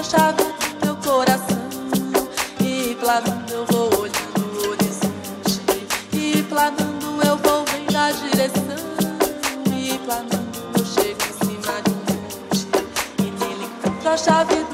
a chave do teu coração. E planando eu vou olhando o horizonte. E planando eu vou vendo a direção. E planando eu chego em cima de um monte. E nele encontro a chave do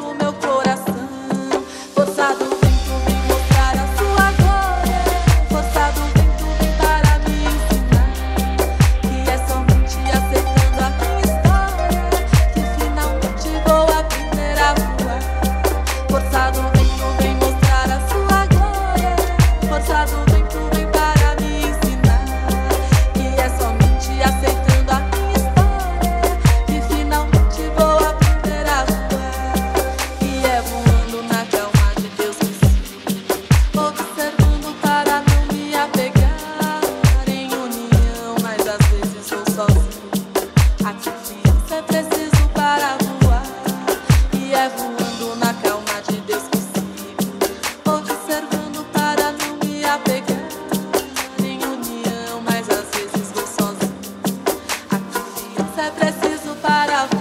preciso para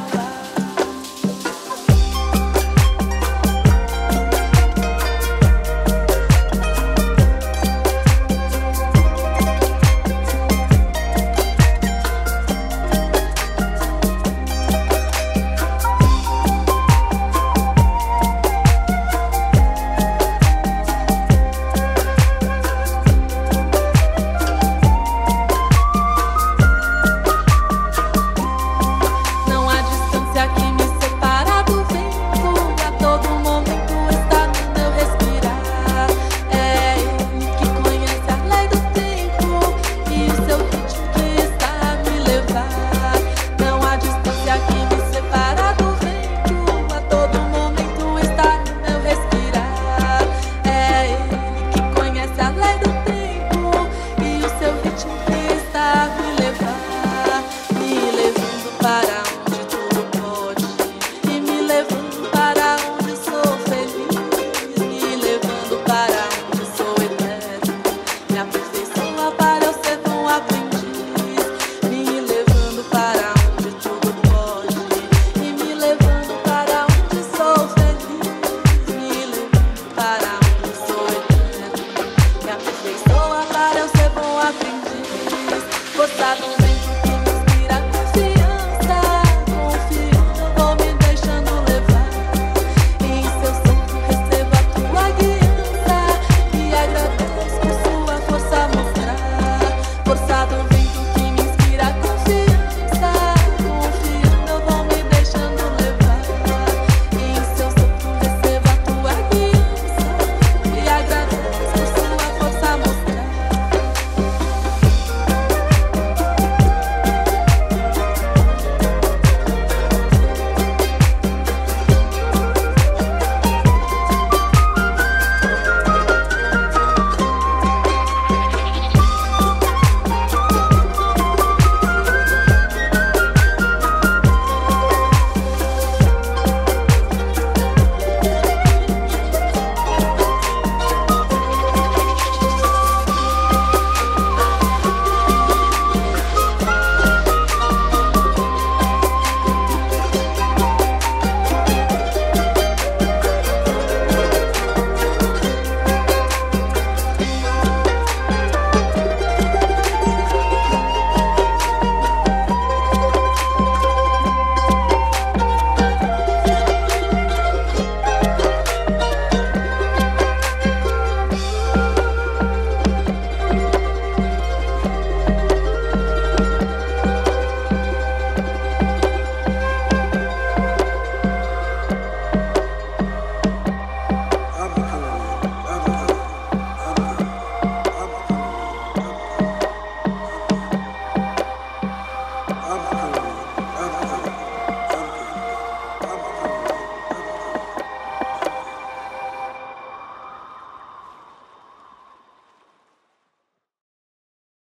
aprendi. Gostar